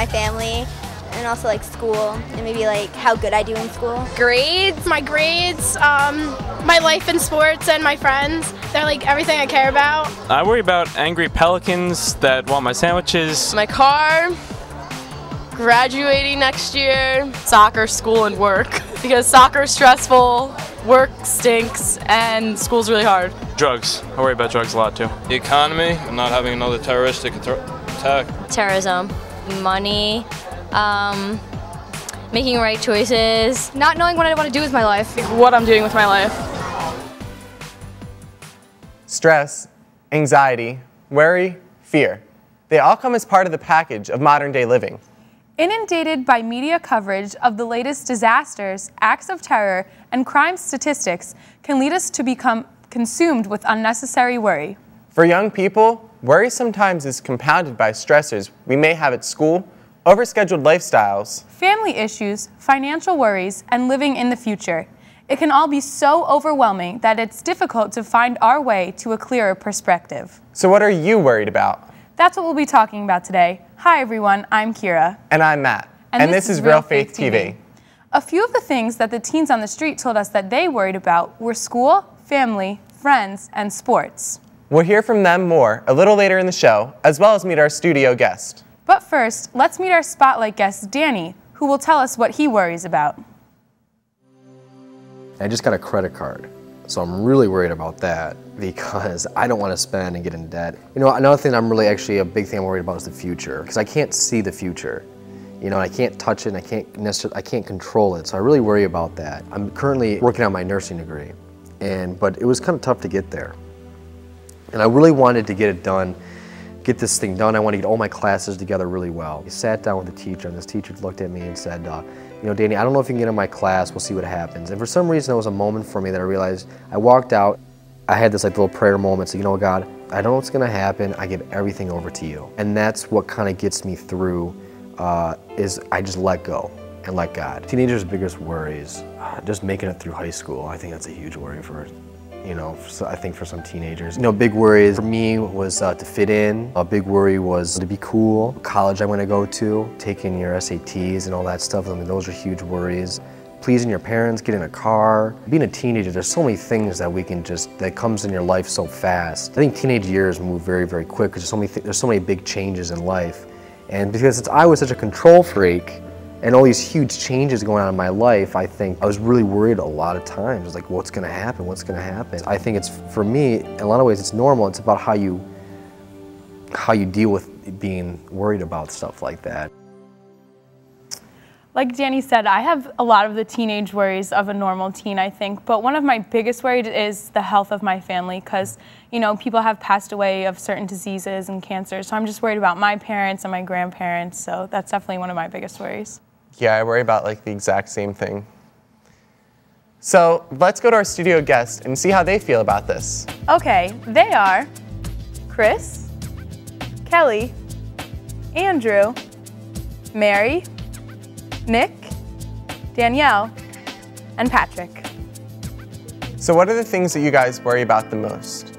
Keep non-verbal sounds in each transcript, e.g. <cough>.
about like my family and also like school and maybe like how good I do in school. Grades, my grades, um, my life in sports and my friends. They're like everything I care about. I worry about angry pelicans that want my sandwiches. My car, graduating next year, soccer, school, and work. <laughs> Because soccer is stressful, work stinks, and school's really hard. Drugs. I worry about drugs a lot too. The economy, and not having another terroristic attack. Terrorism, money, um, making right choices, not knowing what I want to do with my life. What I'm doing with my life. Stress, anxiety, worry, fear. They all come as part of the package of modern day living. Inundated by media coverage of the latest disasters, acts of terror, and crime statistics can lead us to become consumed with unnecessary worry. For young people, worry sometimes is compounded by stressors we may have at school, overscheduled lifestyles, family issues, financial worries, and living in the future. It can all be so overwhelming that it's difficult to find our way to a clearer perspective. So what are you worried about? That's what we'll be talking about today. Hi everyone, I'm Kira. And I'm Matt. And, and this, this, is Real Faith, Faith TV. TV. A few of the things that the teens on the street told us that they worried about were school, family, friends, and sports. We'll hear from them more a little later in the show, as well as meet our studio guest. But first, let's meet our spotlight guest, Danny, who will tell us what he worries about. I just got a credit card. So I'm really worried about that <laughs> because I don't want to spend and get in debt. You know, another thing I'm really actually a big thing I'm worried about is the future because I can't see the future. You know, I can't touch it and I can't necessarily, I can't control it. So I really worry about that. I'm currently working on my nursing degree and, but it was kind of tough to get there. And I really wanted to get it done, get this thing done. I wanted to get all my classes together really well. I sat down with the teacher and this teacher looked at me and said, uh, you know, Danny, I don't know if you can get in my class, we'll see what happens. And for some reason, it was a moment for me that I realized, I walked out, I had this like little prayer moment, so you know, God, I don't know what's gonna happen, I give everything over to you. And that's what kind of gets me through, uh, is I just let go and let God. Teenagers' biggest worries, uh, just making it through high school, I think that's a huge worry for you know, so I think for some teenagers. You know, big worries for me was uh, to fit in. A big worry was to be cool. College I want to go to, taking your SATs and all that stuff, I mean, those are huge worries. Pleasing your parents, getting a car. Being a teenager, there's so many things that we can just, that comes in your life so fast. I think teenage years move very, very quick because there's so many, there's so many big changes in life. And because I was such a control freak, and all these huge changes going on in my life, I think I was really worried a lot of times, like what's gonna happen, what's gonna happen. I think it's, for me, in a lot of ways it's normal, it's about how you, how you deal with being worried about stuff like that. Like Danny said, I have a lot of the teenage worries of a normal teen, I think, but one of my biggest worries is the health of my family because, you know, people have passed away of certain diseases and cancers, so I'm just worried about my parents and my grandparents, so that's definitely one of my biggest worries. Yeah, I worry about like the exact same thing. So let's go to our studio guest and see how they feel about this. Okay, they are Chris, Kelly, Andrew, Mary, Nick, Danielle, and Patrick. So what are the things that you guys worry about the most?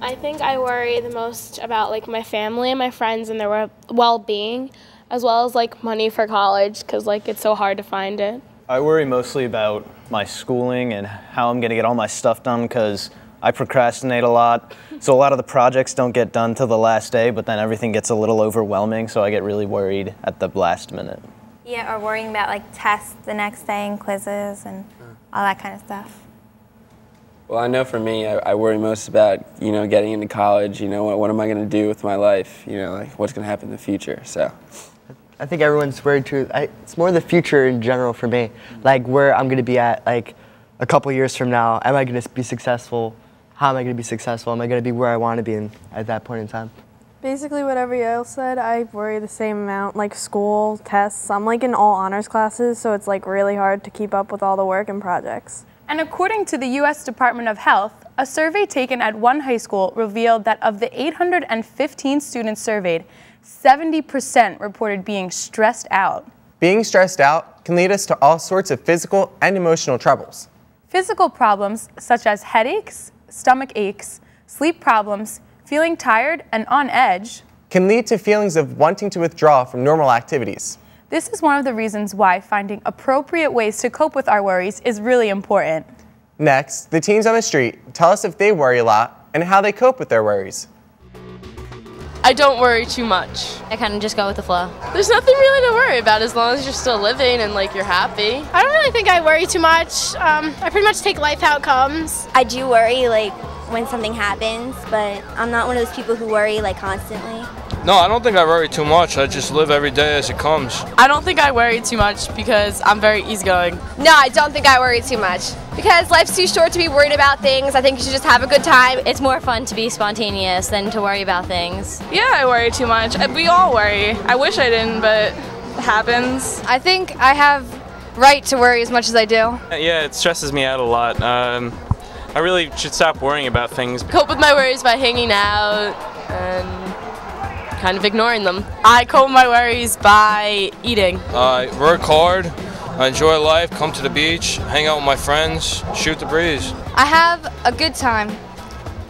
I think I worry the most about like my family and my friends and their well-being as well as like money for college because like it's so hard to find it. I worry mostly about my schooling and how I'm gonna get all my stuff done because I procrastinate a lot. So a lot of the projects don't get done till the last day, but then everything gets a little overwhelming, so I get really worried at the last minute. Yeah, or worrying about like tests the next day and quizzes and all that kind of stuff. Well, I know for me, I, I, worry most about, you know, getting into college, you know, what, what am I going to do with my life, you know, like what's going to happen in the future, so. I think everyone's worried too. I, it's more the future in general for me, like where I'm going to be at, like a couple years from now. Am I going to be successful? How am I going to be successful? Am I going to be where I want to be in, at that point in time? Basically what everybody else said, I worry the same amount, like school, tests. I'm like in all honors classes, so it's like really hard to keep up with all the work and projects. And according to the U.S. Department of Health, a survey taken at one high school revealed that of the 815 students surveyed, 70% reported being stressed out. Being stressed out can lead us to all sorts of physical and emotional troubles. Physical problems such as headaches, stomach aches, sleep problems, feeling tired and on edge, can lead to feelings of wanting to withdraw from normal activities. This is one of the reasons why finding appropriate ways to cope with our worries is really important. Next, the teens on the street tell us if they worry a lot and how they cope with their worries. I don't worry too much. I kind of just go with the flow. There's nothing really to worry about as long as you're still living and like you're happy. I don't really think I worry too much. Um, I pretty much take life how it comes. I do worry like when something happens, but I'm not one of those people who worry like constantly. No, I don't think I worry too much. I just live every day as it comes. I don't think I worry too much because I'm very easygoing. No, I don't think I worry too much. Because life's too short to be worried about things. I think you should just have a good time. It's more fun to be spontaneous than to worry about things. Yeah, I worry too much. We all worry. I wish I didn't, but it happens. I think I have right to worry as much as I do. Yeah, it stresses me out a lot. Um, I really should stop worrying about things. Cope with my worries by hanging out and kind of ignoring them. I cope my worries by eating. I work hard. I enjoy life, come to the beach, hang out with my friends, shoot the breeze. I have a good time.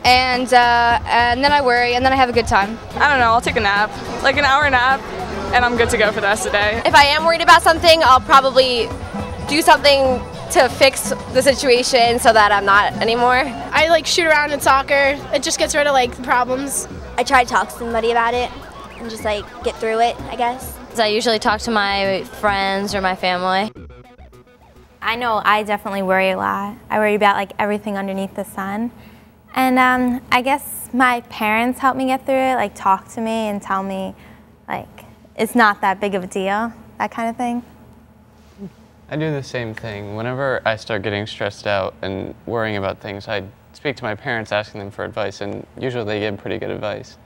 And uh, and then I worry, and then I have a good time. I don't know, I'll take a nap. Like an hour nap, and I'm good to go for the rest of the day. If I am worried about something, I'll probably do something to fix the situation so that I'm not anymore. I like shoot around in soccer. It just gets rid of like the problems. I try to talk to somebody about it and just like get through it, I guess. I usually talk to my friends or my family. I know I definitely worry a lot. I worry about like everything underneath the sun. And um, I guess my parents help me get through it, like talk to me and tell me like it's not that big of a deal, that kind of thing. I do the same thing. Whenever I start getting stressed out and worrying about things, I speak to my parents asking them for advice, and usually they give pretty good advice.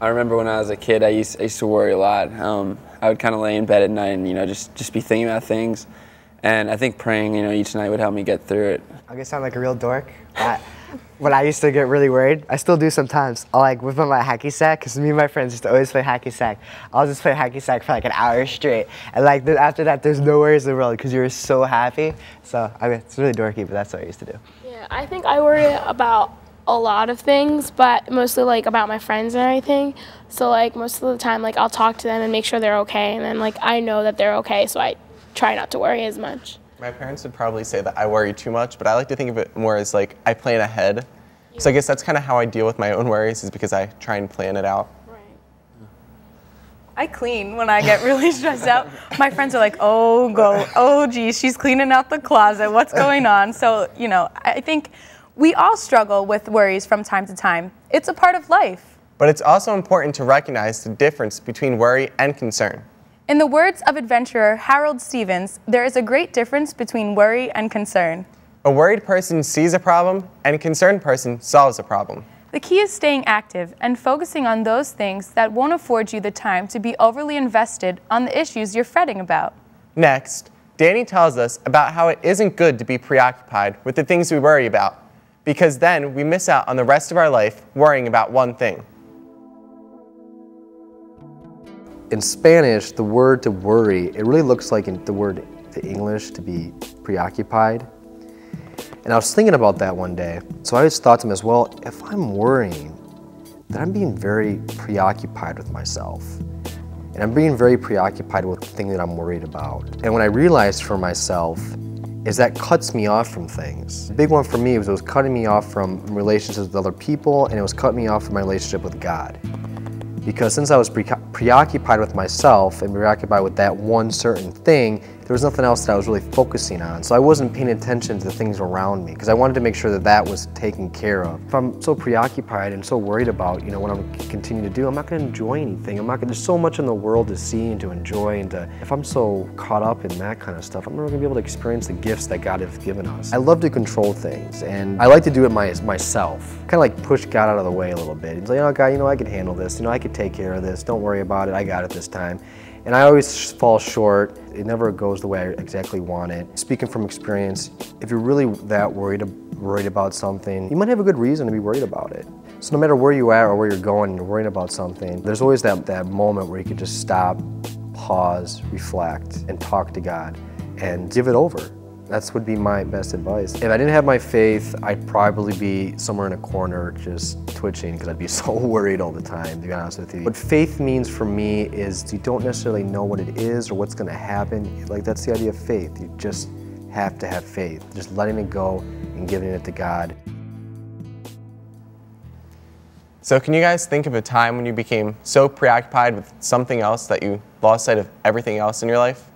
I remember when I was a kid, I used, I used to worry a lot. Um, I would kind of lay in bed at night and you know just just be thinking about things, and I think praying you know each night would help me get through it. I'm gonna sound like a real dork. I, when I used to get really worried, I still do sometimes. I'll like whip my hacky sack because me and my friends used to always play hacky sack. I'll just play hacky sack for like an hour straight, and like after that, there's no worries in the world because you're so happy. So I mean, it's really dorky, but that's what I used to do. Yeah, I think I worry about a lot of things, but mostly like about my friends and everything. So like most of the time, like I'll talk to them and make sure they're okay, and then like I know that they're okay, so I try not to worry as much. My parents would probably say that I worry too much, but I like to think of it more as like I plan ahead. So I guess that's kind of how I deal with my own worries is because I try and plan it out. I clean when I get really <laughs> stressed out. My friends are like, oh, go, oh, geez, she's cleaning out the closet. What's going on? So, you know, I think we all struggle with worries from time to time. It's a part of life. But it's also important to recognize the difference between worry and concern. In the words of adventurer Harold Stephens, there is a great difference between worry and concern. A worried person sees a problem, and a concerned person solves a problem. The key is staying active and focusing on those things that won't afford you the time to be overly invested on the issues you're fretting about. Next, Danny tells us about how it isn't good to be preoccupied with the things we worry about, because then we miss out on the rest of our life worrying about one thing. In Spanish, the word to worry, it really looks like in the word to English to be preoccupied. And I was thinking about that one day. So I just thought to myself, well, if I'm worrying, then I'm being very preoccupied with myself. And I'm being very preoccupied with the thing that I'm worried about. And when I realized for myself, is that cuts me off from things. The big one for me was it was cutting me off from relationships with other people and it was cutting me off from my relationship with God. Because since I was pre preoccupied with myself and preoccupied with that one certain thing, there was nothing else that I was really focusing on. So I wasn't paying attention to the things around me because I wanted to make sure that that was taken care of. If I'm so preoccupied and so worried about, you know, what I'm continuing to continue to do, I'm not going to enjoy anything. I'm not going. There's so much in the world to see and to enjoy, and to, if I'm so caught up in that kind of stuff, I'm not going to be able to experience the gifts that God has given us. I love to control things, and I like to do it my, myself. Kind of like push God out of the way a little bit. He's like, oh God, you know, I can handle this. You know, I can take care of this. Don't worry about it. I got it this time. And I always fall short. It never goes the way I exactly want it. Speaking from experience, if you're really that worried, worried about something, you might have a good reason to be worried about it. So no matter where you are or where you're going and you're worrying about something, there's always that, that moment where you can just stop, pause, reflect, and talk to God and give it over. That's would be my best advice. If I didn't have my faith, I'd probably be somewhere in a corner just twitching because I'd be <laughs> so worried all the time, to be honest with you. What faith means for me is you don't necessarily know what it is or what's gonna happen. Like that's the idea of faith. You just have to have faith. Just letting it go and giving it to God. So can you guys think of a time when you became so preoccupied with something else that you lost sight of everything else in your life?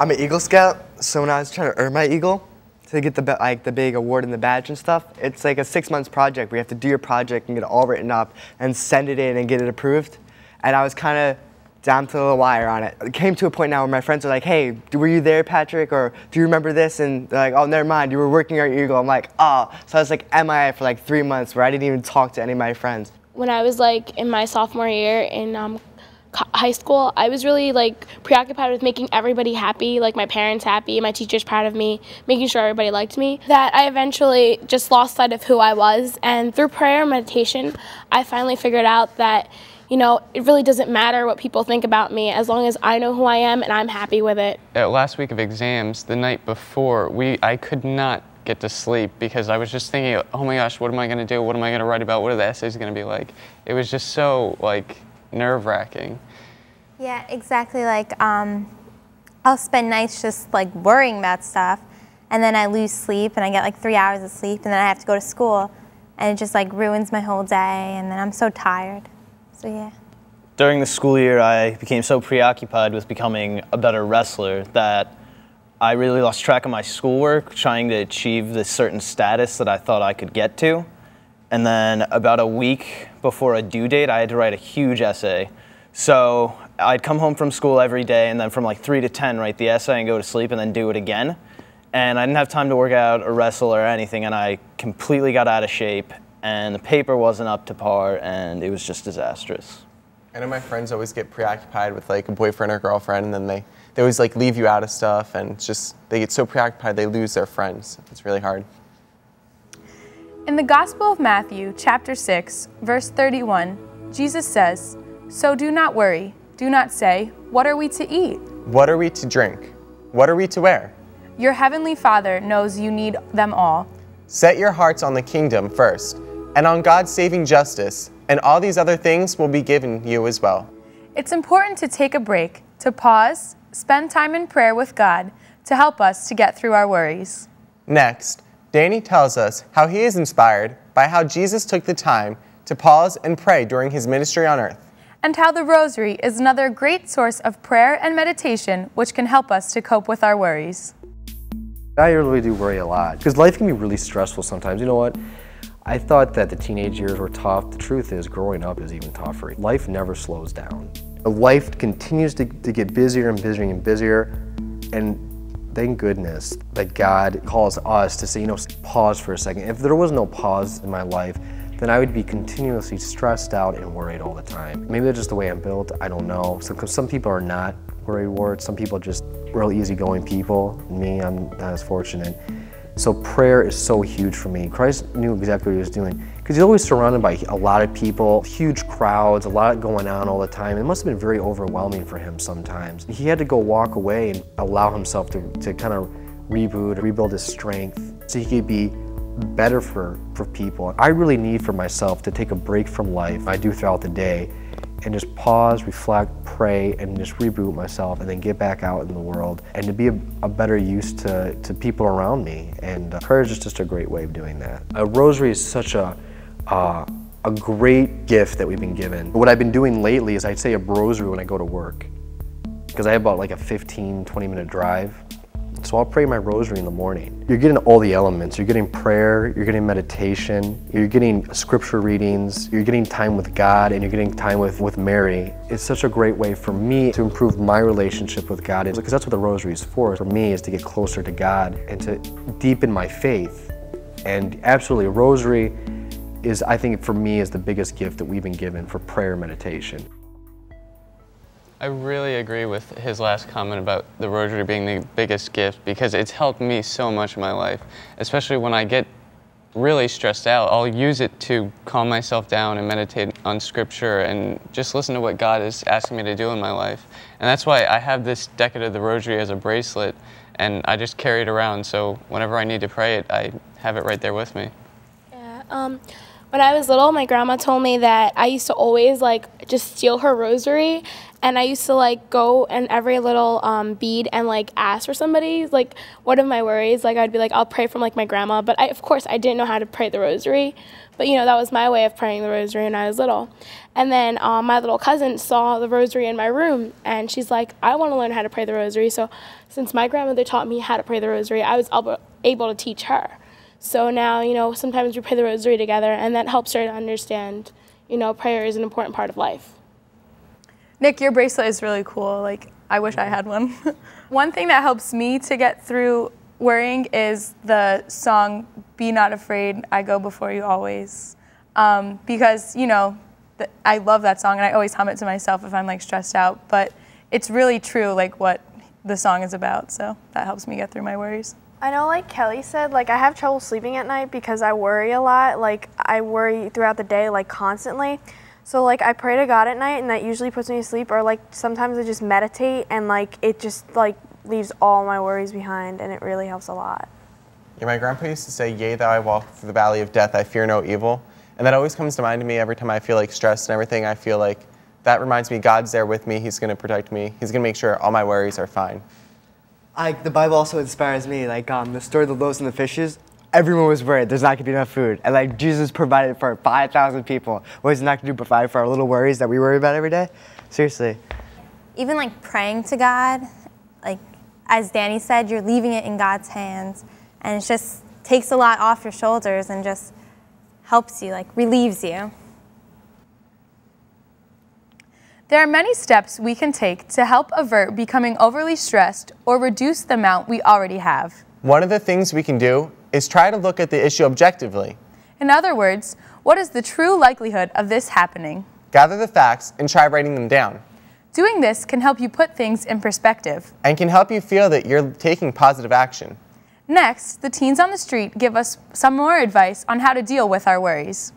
I'm an Eagle Scout, so when I was trying to earn my Eagle to get the like the big award and the badge and stuff, it's like a six months project where you have to do your project and get it all written up and send it in and get it approved. And I was kind of down to the wire on it. It came to a point now where my friends were like, "Hey, were you there, Patrick? Or do you remember this?" And they're like, "Oh, never mind. You were working at Eagle." I'm like, "Oh." So I was like MIA for like three months where I didn't even talk to any of my friends. when I was like in my sophomore year in um, high school, I was really like preoccupied with making everybody happy, like my parents happy, my teachers proud of me, making sure everybody liked me. That I eventually just lost sight of who I was, and through prayer and meditation, I finally figured out that. You know, it really doesn't matter what people think about me as long as I know who I am and I'm happy with it. Uh, last week of exams, the night before, we I could not get to sleep because I was just thinking, oh my gosh, what am I going to do? What am I going to write about? What are the essays going to be like? It was just so like nerve wracking. Yeah, exactly. Like, um, I'll spend nights just like worrying about stuff, and then I lose sleep, and I get like three hours of sleep, and then I have to go to school, and it just like ruins my whole day, and then I'm so tired. So yeah. During the school year, I became so preoccupied with becoming a better wrestler that I really lost track of my schoolwork, trying to achieve this certain status that I thought I could get to. And then about a week before a due date, I had to write a huge essay. So I'd come home from school every day, and then from like 3 to 10, write the essay and go to sleep, and then do it again. And I didn't have time to work out or wrestle or anything, and I completely got out of shape, and the paper wasn't up to par, and it was just disastrous. I know my friends always get preoccupied with like a boyfriend or girlfriend, and then they, they always like leave you out of stuff, and just they get so preoccupied they lose their friends. It's really hard. In the Gospel of Matthew, chapter 6, verse 31, Jesus says, So do not worry, do not say, What are we to eat? What are we to drink? What are we to wear? Your heavenly Father knows you need them all. Set your hearts on the kingdom first, and on God's saving justice, and all these other things will be given you as well. It's important to take a break, to pause, spend time in prayer with God to help us to get through our worries. Next, Danny tells us how he is inspired by how Jesus took the time to pause and pray during his ministry on earth. And how the Rosary is another great source of prayer and meditation which can help us to cope with our worries. I really do worry a lot because life can be really stressful sometimes. You know what? I thought that the teenage years were tough. The truth is, growing up is even tougher. Life never slows down. Life continues to, to get busier and busier and busier. And thank goodness that God calls us to say, you know, pause for a second. If there was no pause in my life, then I would be continuously stressed out and worried all the time. Maybe that's just the way I'm built. I don't know. Some, some people are not worry warts. Some people just real easygoing people. Me, I'm not as fortunate. So prayer is so huge for me. Christ knew exactly what he was doing because he's always surrounded by a lot of people, huge crowds, a lot going on all the time. It must have been very overwhelming for him sometimes. He had to go walk away and allow himself to, to kind of reboot, rebuild his strength so he could be better for, for people. I really need for myself to take a break from life. I do throughout the day and just pause, reflect, pray, and just reboot myself and then get back out in the world and to be a, a better use to, to people around me. And uh, prayer is just, a great way of doing that. A rosary is such a, uh, a great gift that we've been given. What I've been doing lately is I'd say a rosary when I go to work because I have about like a 15, 20 minute drive. So I'll pray my rosary in the morning. You're getting all the elements. You're getting prayer, you're getting meditation, you're getting scripture readings, you're getting time with God, and you're getting time with, with Mary. It's such a great way for me to improve my relationship with God, because that's what the rosary is for. For me is to get closer to God and to deepen my faith. And absolutely, a rosary is, I think for me, is the biggest gift that we've been given for prayer and meditation. I really agree with his last comment about the rosary being the biggest gift because it's helped me so much in my life, especially when I get really stressed out. I'll use it to calm myself down and meditate on scripture and just listen to what God is asking me to do in my life. And that's why I have this Decade of the Rosary as a bracelet and I just carry it around. So whenever I need to pray it, I have it right there with me. Yeah. Um, when I was little, my grandma told me that I used to always like just steal her rosary, and I used to like go in every little um, bead and like ask for somebody. Like one of my worries, like I'd be like, I'll pray from like my grandma, but I, of course I didn't know how to pray the rosary. But you know that was my way of praying the rosary when I was little. And then um, my little cousin saw the rosary in my room, and she's like, I want to learn how to pray the rosary. So since my grandmother taught me how to pray the rosary, I was able to teach her. So now, you know, sometimes we pray the rosary together, and that helps her to understand, you know, prayer is an important part of life. Nick, your bracelet is really cool. Like, I wish I had one. <laughs> one thing that helps me to get through worrying is the song Be Not Afraid, I Go Before You Always. Um, because, you know, I love that song and I always hum it to myself if I'm like stressed out. But it's really true, like what the song is about. So that helps me get through my worries. I know, like Kelly said, like I have trouble sleeping at night because I worry a lot. Like I worry throughout the day, like constantly. So like I pray to God at night, and that usually puts me to sleep. Or like sometimes I just meditate, and like it just like leaves all my worries behind, and it really helps a lot. Yeah, my grandpa used to say, Yea, though I walk through the valley of death, I fear no evil. And that always comes to mind to me every time I feel like stressed and everything. I feel like that reminds me God's there with me. He's going to protect me. He's going to make sure all my worries are fine. Like the Bible also inspires me. Like um, the story of the loaves and the fishes. Everyone was worried there's not gonna be enough food, and like Jesus provided for 5,000 people. What is not gonna do? Provide for our little worries that we worry about every day? Seriously. Even like praying to God, like as Danny said, you're leaving it in God's hands, and it just takes a lot off your shoulders and just helps you, like relieves you. There are many steps we can take to help avert becoming overly stressed or reduce the amount we already have. One of the things we can do is try to look at the issue objectively. In other words, what is the true likelihood of this happening? Gather the facts and try writing them down. Doing this can help you put things in perspective. And can help you feel that you're taking positive action. Next, the teens on the street give us some more advice on how to deal with our worries.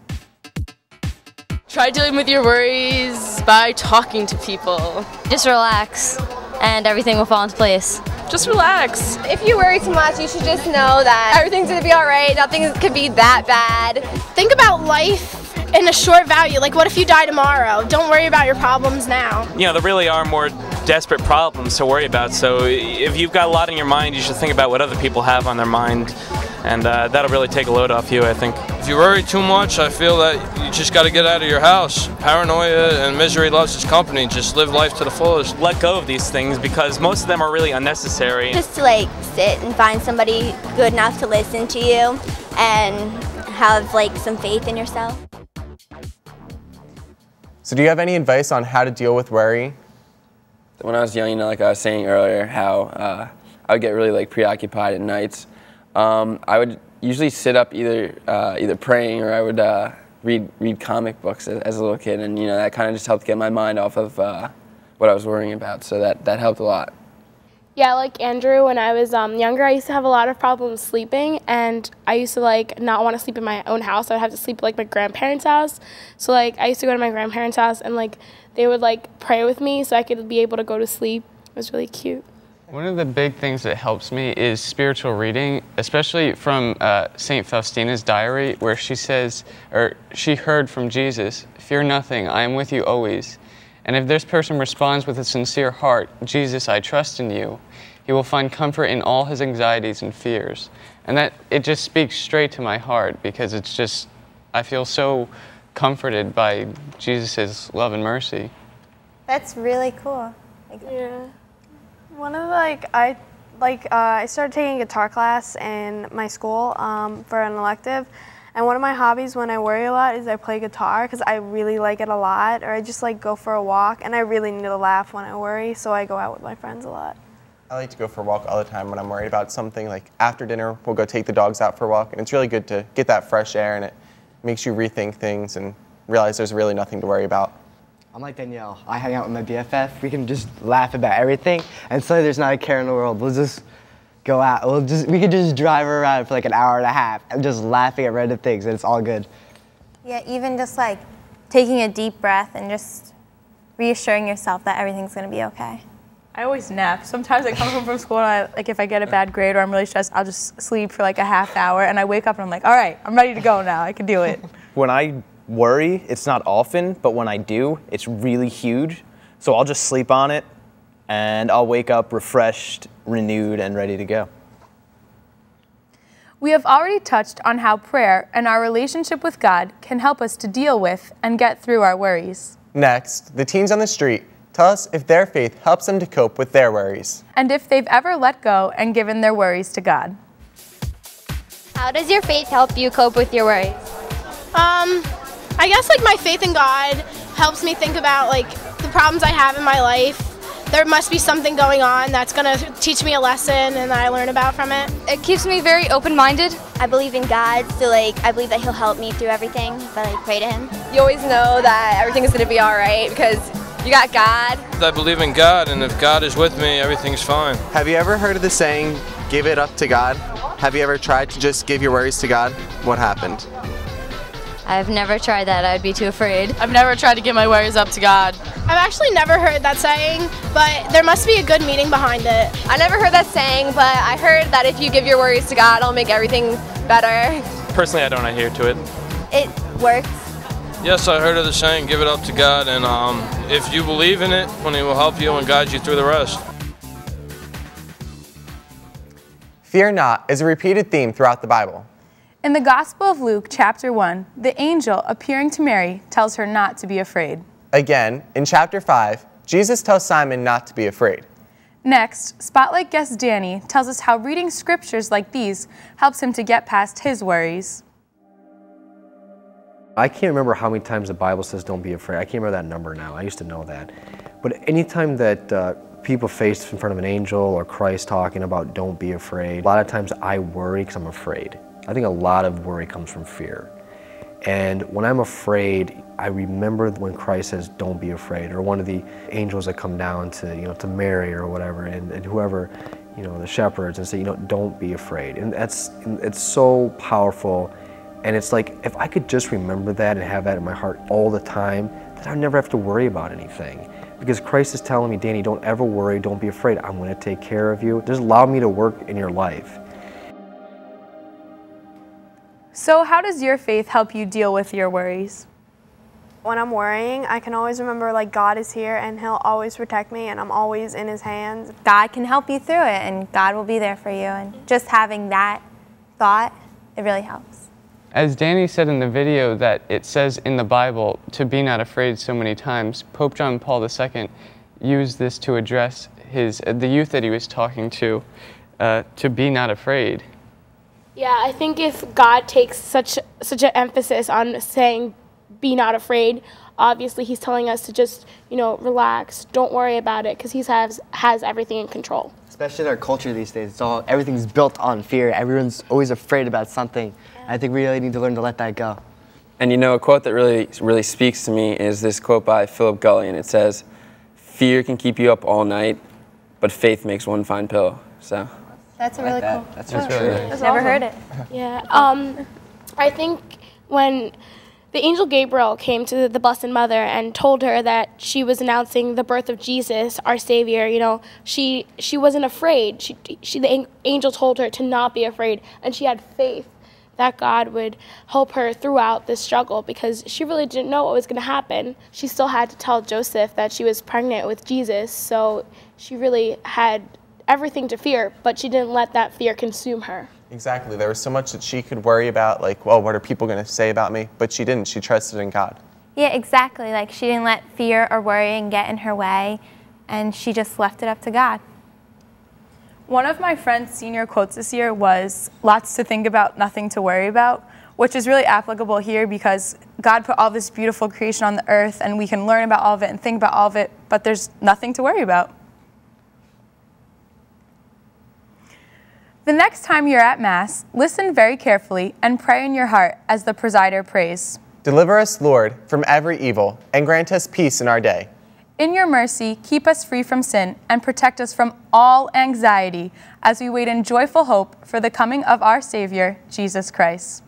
Try dealing with your worries by talking to people. Just relax, and everything will fall into place. Just relax. If you worry too much, you should just know that everything's gonna be all right. Nothing can be that bad. Think about life in a short value. Like, what if you die tomorrow? Don't worry about your problems now. You know, there really are more desperate problems to worry about. So if you've got a lot in your mind, you should think about what other people have on their mind. And uh, that'll really take a load off you, I think. If you worry too much, I feel that you just got to get out of your house. Paranoia and misery loves its company. Just live life to the fullest. Let go of these things because most of them are really unnecessary. Just to like sit and find somebody good enough to listen to you and have like some faith in yourself. So, do you have any advice on how to deal with worry? When I was young, you know, like I was saying earlier, how uh, I would get really like preoccupied at nights. Um, I would usually sit up either uh, either praying or I would uh, read read comic books as, as, a little kid, and you know that kind of just helped get my mind off of uh, what I was worrying about. So that that helped a lot. Yeah, like Andrew, when I was um, younger, I used to have a lot of problems sleeping, and I used to like not want to sleep in my own house. I'd have to sleep like my grandparents' house. So like I used to go to my grandparents' house, and like they would like pray with me so I could be able to go to sleep. It was really cute. One of the big things that helps me is spiritual reading, especially from uh, St. Faustina's diary, where she says, or she heard from Jesus, Fear nothing, I am with you always. And if this person responds with a sincere heart, Jesus, I trust in you, he will find comfort in all his anxieties and fears. And that it just speaks straight to my heart because it's just, I feel so comforted by Jesus' love and mercy. That's really cool. Yeah. One of the, like I like uh, I started taking guitar class in my school um, for an elective, and one of my hobbies when I worry a lot is I play guitar because I really like it a lot, or I just like go for a walk, and I really need to laugh when I worry, so I go out with my friends a lot. I like to go for a walk all the time when I'm worried about something. Like after dinner, we'll go take the dogs out for a walk, and it's really good to get that fresh air, and it makes you rethink things and realize there's really nothing to worry about. I'm like Danielle. I hang out with my BFF. We can just laugh about everything, and suddenly there's not a care in the world. We'll just go out. We'll just we could just drive around for like an hour and a half and just laughing at random things, and it's all good. Yeah, even just like taking a deep breath and just reassuring yourself that everything's gonna be okay. I always nap. Sometimes I come home from school and I, like if I get a bad grade or I'm really stressed, I'll just sleep for like a half hour and I wake up and I'm like, all right, I'm ready to go now. I can do it. When I worry, it's not often, but when I do, it's really huge. So I'll just sleep on it and I'll wake up refreshed, renewed, and ready to go. We have already touched on how prayer and our relationship with God can help us to deal with and get through our worries. Next, the teens on the street tell us if their faith helps them to cope with their worries. And if they've ever let go and given their worries to God. How does your faith help you cope with your worries? Um, I guess like my faith in God helps me think about like the problems I have in my life. There must be something going on that's gonna teach me a lesson and that I learn about from it. It keeps me very open-minded. I believe in God, so like I believe that He'll help me through everything if I like pray to Him. You always know that everything is going to be all right because you got God. I believe in God, and if God is with me, everything's fine. Have you ever heard of the saying, give it up to God? Have you ever tried to just give your worries to God? What happened? I've never tried that. I'd be too afraid. I've never tried to get my worries up to God. I've actually never heard that saying, but there must be a good meaning behind it. I never heard that saying, but I heard that if you give your worries to God, it'll make everything better. Personally, I don't adhere to it. It works. Yes, I heard of the saying, give it up to God, and um, if you believe in it, when He will help you and guide you through the rest. Fear not is a repeated theme throughout the Bible. In the Gospel of Luke, chapter 1, the angel appearing to Mary tells her not to be afraid. Again, in chapter 5, Jesus tells Simon not to be afraid. Next, Spotlight guest Danny tells us how reading scriptures like these helps him to get past his worries. I can't remember how many times the Bible says don't be afraid. I can't remember that number now. I used to know that. But anytime that uh, people face in front of an angel or Christ talking about don't be afraid, a lot of times I worry because I'm afraid. I think a lot of worry comes from fear. And when I'm afraid, I remember when Christ says, "Don't be afraid," or one of the angels that come down to you know to Mary or whatever, and, and whoever, you know, the shepherds, and say, you know, "Don't be afraid." And that's it's so powerful, and it's like if I could just remember that and have that in my heart all the time, then I'd never have to worry about anything. Because Christ is telling me, Danny, don't ever worry, don't be afraid. I'm going to take care of you. Just allow me to work in your life. So, how does your faith help you deal with your worries? When I'm worrying, I can always remember like God is here and He'll always protect me and I'm always in His hands. God can help you through it and God will be there for you. And just having that thought, it really helps. As Danny said in the video that it says in the Bible to be not afraid so many times, Pope John Paul II used this to address his the youth that he was talking to uh, to be not afraid. Yeah, I think if God takes such such an emphasis on saying be not afraid, obviously he's telling us to just, you know, relax, don't worry about it cuz he has has everything in control. Especially in our culture these days, it's all everything's built on fear. Everyone's always afraid about something. I think we really need to learn to let that go. And you know, a quote that really, really speaks to me is this quote by Philip Gulley, and it says, "Fear can keep you up all night, but faith makes one fine pillow." So. That's a really that. cool. That's quote. really I've never heard it. Yeah. Um, I think when the angel Gabriel came to the Blessed Mother and told her that she was announcing the birth of Jesus, our Savior, you know, she she wasn't afraid. She she the angel told her to not be afraid, and she had faith that God would help her throughout this struggle because she really didn't know what was going to happen. She still had to tell Joseph that she was pregnant with Jesus, so she really had everything to fear, but she didn't let that fear consume her. Exactly. There was so much that she could worry about, like, well, what are people going to say about me? But she didn't. She trusted in God. Yeah, exactly. Like she didn't let fear or worrying get in her way, and she just left it up to God. One of my friend's senior quotes this year was lots to think about, nothing to worry about, which is really applicable here because God put all this beautiful creation on the earth and we can learn about all of it and think about all of it, but there's nothing to worry about. The next time you're at Mass, listen very carefully and pray in your heart as the presider prays. Deliver us, Lord, from every evil, and grant us peace in our day. In your mercy, keep us free from sin and protect us from all anxiety as we wait in joyful hope for the coming of our Savior, Jesus Christ.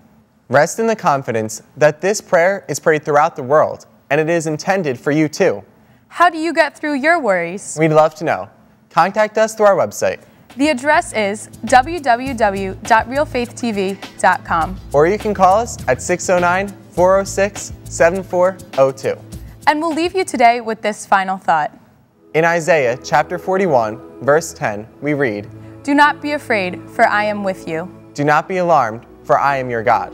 Rest in the confidence that this prayer is prayed throughout the world, and it is intended for you too. How do you get through your worries? We'd love to know. Contact us through our website, The address is www.realfaithtv.com. or you can call us at 609 406 7402. And we'll leave you today with this final thought. In Isaiah chapter 41, verse 10, we read, Do not be afraid, for I am with you. Do not be alarmed, for I am your God.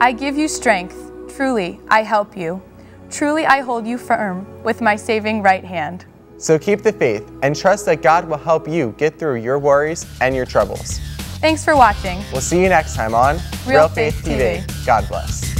I give you strength. Truly, I help you. Truly, I hold you firm with my saving right hand. So keep the faith and trust that God will help you get through your worries and your troubles. Thanks for watching. We'll see you next time on Real Faith TV. God bless.